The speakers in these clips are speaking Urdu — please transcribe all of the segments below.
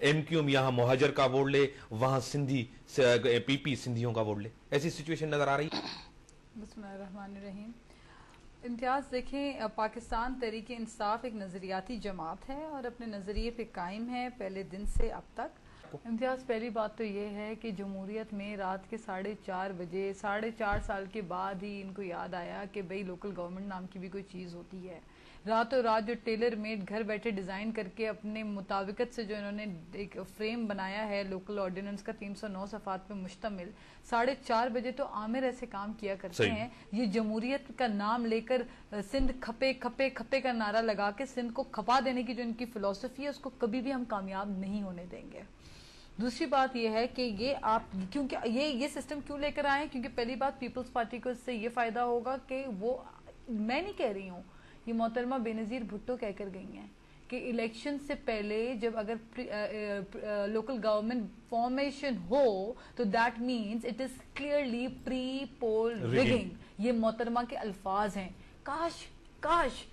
ایم کیوم یہاں مہاجر کا ووٹ لے، وہاں سندھی پی پی سندھیوں کا ووٹ لے۔ ایسی سچویشن نظر آ رہی بسم اللہ الرحمن الرحیم۔ امتیاز دیکھیں، پاکستان تحریک انصاف ایک نظریاتی جماعت ہے اور اپنے نظریے پہ قائم ہے پہلے دن سے اب تک۔ کو۔ امتیاز پہلی بات تو یہ ہے کہ جمہوریت میں رات کے ساڑھے چار بجے ساڑھے چار سال کے بعد ہی ان کو یاد آیا کہ بھئی لوکل گورنمنٹ نام کی بھی کوئی چیز ہوتی ہے۔ راتوں رات جو ٹیلر میڈ گھر بیٹھے ڈیزائن کر کے اپنے مطابقت سے جو انہوں نے ایک فریم بنایا ہے لوکل آرڈیننس کا تین سو نو صفحات پہ مشتمل ساڑھے چار بجے تو عامر ایسے کام کیا کرتے ہیں۔ یہ جمہوریت کا نام لے کر سندھ کھپے کھپے کھپے کا نعرہ لگا کے سندھ کو کھپا دینے کی جو ان کی فلوسفی ہے اس کو کبھی بھی ہم کامیاب نہیں ہونے دیں گے۔ دوسری بات یہ ہے کہ یہ آپ کیونکہ یہ یہ سسٹم کیوں لے کر آئے ہیں؟ کیونکہ پہلی بات پیپلز پارٹی کو اس سے یہ فائدہ ہوگا کہ وہ میں نہیں کہہ رہی ہوں یہ محترمہ بے نظیر بھٹو کہہ کر گئی ہیں کہ الیکشن سے پہلے جب اگر لوکل گورنمنٹ فارمیشن ہو تو that means it is clearly pre poll rigging یہ محترمہ کے الفاظ ہیں۔ کاش کاش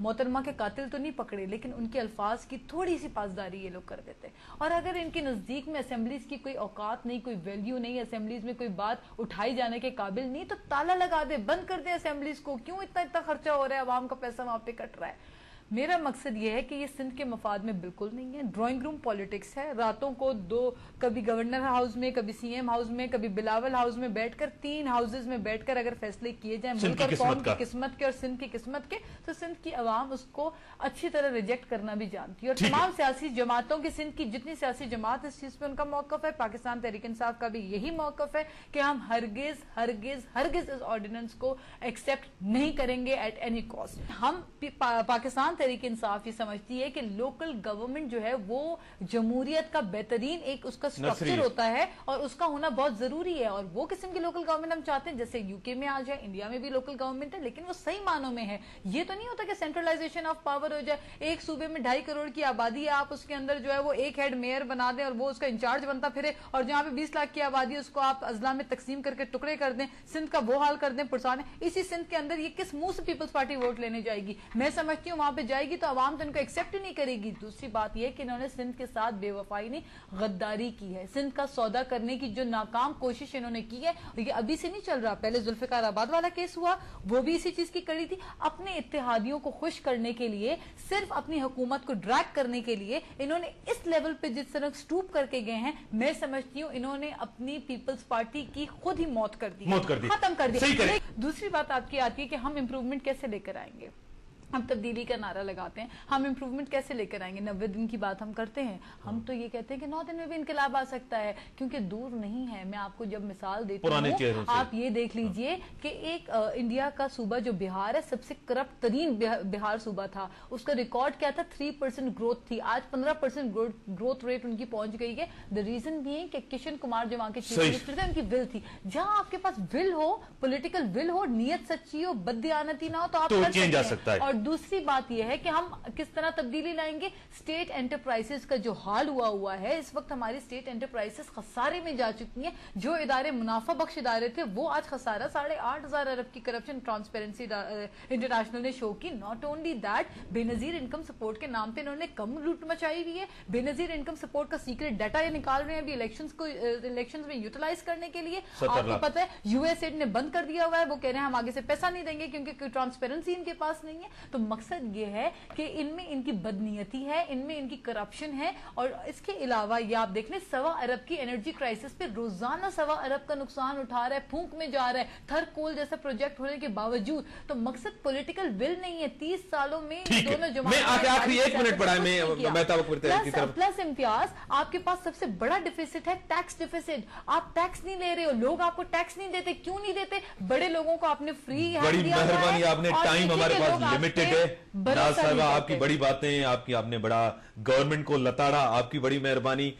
محترمہ کے قاتل تو نہیں پکڑے، لیکن ان کے الفاظ کی تھوڑی سی پاسداری یہ لوگ کر دیتے اور اگر ان کے نزدیک میں اسمبلیز کی کوئی اوقات نہیں، کوئی ویلیو نہیں اسمبلیز میں کوئی بات اٹھائی جانے کے قابل نہیں، تو تالا لگا دے، بند کر دے اسمبلیز کو۔ کیوں اتنا اتنا خرچہ ہو رہا ہے؟ عوام کا پیسہ وہاں پہ کٹ رہا ہے۔ میرا مقصد یہ ہے کہ یہ سندھ کے مفاد میں بالکل نہیں ہے۔ ڈرائنگ روم پولیٹکس ہے۔ راتوں کو دو کبھی گورنر ہاؤس میں کبھی سی ایم ہاؤس میں کبھی بلاول ہاؤس میں بیٹھ کر تین ہاؤسز میں بیٹھ کر اگر فیصلے کیے جائیں ملک اور قوم کی قسمت کے اور سندھ کی قسمت کے تو سندھ کی عوام اس کو اچھی طرح ریجیکٹ کرنا بھی جانتی ہے۔ اور تمام سیاسی جماعتوں کی سندھ کی جتنی سیاسی جماعت اس چیز پہ ان کا موقف ہے پاکستان تحریک انصاف کا بھی یہی موقف ہے کہ ہم ہرگز ہرگز ہرگز اس آرڈیننس کو ایکسیپٹ نہیں کریں گے ایٹ اینی کاسٹ ہم پاکستان تحریک انصاف یہ سمجھتی ہے کہ لوکل گورنمنٹ جو ہے وہ جمہوریت کا بہترین ایک اس کا سٹرکچر ہوتا ہے اور اس کا ہونا بہت ضروری ہے اور وہ قسم کی لوکل گورنمنٹ ہم چاہتے ہیں۔ جیسے یو کے میں آج ہے انڈیا میں بھی لوکل گورنمنٹ ہے لیکن وہ صحیح معنوں میں ہے۔ یہ تو نہیں ہوتا کہ سینٹرلائزیشن آف پاور ہو جائے۔ ایک صوبے میں ڈھائی کروڑ کی آبادی ہے آپ اس کے اندر جو ہے وہ ایک ہیڈ میئر بنا دیں اور وہ اس کا انچارج بنتا پھرے اور جہاں پہ بیس لاکھ کی آبادی اس کو آپ اضلاع میں تقسیم کر کے ٹکڑے کر دیں۔ سندھ کا وہ حال کر دیں پرسان۔ اسی سندھ کے اندر یہ کس منہ سے پیپلز پارٹی ووٹ لینے جائے گی؟ میں سمجھتی ہوں وہاں پہ جائے گی تو عوام تو ان کو ایکسپٹ نہیں کرے گی۔ دوسری بات یہ کہ انہوں نے سندھ کے ساتھ بے وفائی نے غداری کی ہے۔ سندھ کا سودا کرنے کی جو ناکام کوشش انہوں نے کی ہے یہ ابھی سے نہیں چل رہا۔ پہلے ذوالفقار آباد والا کیس ہوا وہ بھی اسی چیز کی کڑی تھی۔ اپنے اتحادیوں کو خوش کرنے کے لیے صرف اپنی حکومت کو ڈریک کرنے کے لیے انہوں نے اس لیول پہ جس طرح سٹوپ کر کے گئے ہیں میں سمجھتی ہوں انہوں نے اپنی پیپلز پارٹی کی خود ہی موت کر دی موت کر دی۔ ختم کر دی۔ دوسری بات آپ کی آتی ہے کہ ہم امپروومنٹ کیسے لے کر آئیں گے؟ ہم تبدیلی کا نعرہ لگاتے ہیں ہم امپروومنٹ کیسے لے کر آئیں گے؟ نوے دن کی بات ہم کرتے ہیں۔ ہم تو یہ کہتے ہیں کہ نو دن میں بھی انقلاب آ سکتا ہے کیونکہ دور نہیں ہے۔ میں آپ کو جب مثال دیتا ہوں آپ یہ دیکھ لیجیے کہ ایک انڈیا کا صوبہ جو بہار ہے سب سے کرپٹ ترین بہار صوبہ تھا۔ اس کا ریکارڈ کیا تھا؟ تھری پرسینٹ گروتھ تھی۔ آج پندرہ پرسینٹ گروتھ ریٹ ان کی پہنچ گئی ہے۔ دا ریزن بھی ہے کہ کشن کمار جو وہاں کے چیف منسٹر تھے ان کی ول تھی۔ جہاں آپ کے پاس ول ہو پولیٹیکل ول ہو نیت سچی ہو بدیانتی نہ ہو تو آپ کر سکتے ہیں۔ اور دوسری بات یہ ہے کہ ہم کس طرح تبدیلی لائیں گے؟ سٹیٹ انٹرپرائزز کا جو حال ہوا ہوا ہے اس وقت ہماری سٹیٹ انٹرپرائزز خسارے میں جا چکی ہیں۔ جو ادارے منافع بخش ادارے تھے وہ آج خسارہ ساڑھے آٹھ ہزار ارب کی کرپشن ٹرانسپیرنسی انٹرنیشنل نے شو کی۔ ناٹ اونلی دیٹ بے نظیر انکم سپورٹ کے نام پہ انہوں نے کم لوٹ مچائی ہوئی ہے۔ بے نظیر انکم سپورٹ کا سیکرٹ ڈیٹا یہ نکال رہے ہیں ابھی الیکشنز کو الیکشنز میں یوٹیلائز کرنے کے لیے۔ آپ کو پتہ ہے یو ایس ایڈ نے بند کر دیا ہوا ہے۔ وہ کہہ رہے ہیں ہم آگے سے پیسہ نہیں دیں گے کیونکہ ٹرانسپیرنسی ان کے پاس نہیں ہے۔ تو مقصد یہ ہے کہ ان میں ان کی بدنیتی ہے ان میں ان کی کرپشن ہے اور اس کے علاوہ یہ آپ دیکھ لیں سوا ارب کی انرجی کرائسس پہ روزانہ سوا ارب کا نقصان اٹھا رہا ہے پھونک میں جا رہا ہے تھر کول جیسا پروجیکٹ ہونے کے باوجود۔ تو مقصد پولیٹیکل ویل نہیں ہے تیس سالوں میں دونوں پلس امتیاز آپ کے پاس سب سے بڑا ڈیفیسٹ ہے ٹیکس ڈیفیسٹ آپ ٹیکس نہیں لے رہے ہو لوگ آپ کو ٹیکس نہیں دیتے کیوں نہیں دیتے؟ بڑے لوگوں کو آپ نے فری بڑی مہربانی آپ نے ٹائم ہمارے پاس لیمٹ لميٽيڊ هي ناج صاحبه آپ ڪي بڙي باتين آپ ڪي آپني بڙا گورنمينٽ ڪو لتاڙا آپ ڪي بڙي مهرباني.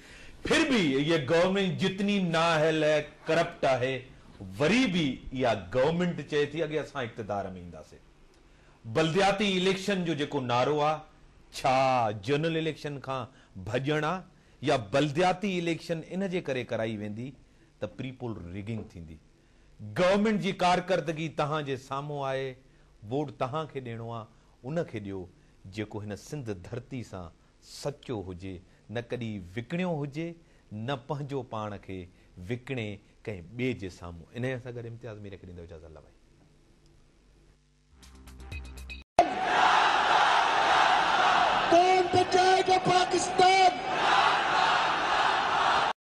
ڦر ڀي يي گورنمينٽ جتني ناهل هي ڪرپٽ هي وري به اها گورنمينٽ چئي ٿي اڳي اسان اقتدار ۾ اينداسين بلدياتي اليڪشن جو جيڪو نعرو آهي ڇا جنرل اليڪشن کان ڀڄڻ آهي يا بلدياتي اليڪشن ان جي ڪري ڪرائي ويندي ته پريپول رگنگ ٿيندي. گورنمينٽ جي ڪارڪردگي توهان جي سامهون آهي ووٽ توهان کي ڏيڻو آهي ان کي ڏيو جيڪو هن سنڌ ڌرتي سان سچو هجي. نه ڪڏهن وڪڻيو هجي نه پنهنجو پاڻ کي وڪڻي ڪنهن ٻئي جي سامهون. ان سان گڏ امتياز مير کي ڏيندو الله ڀائي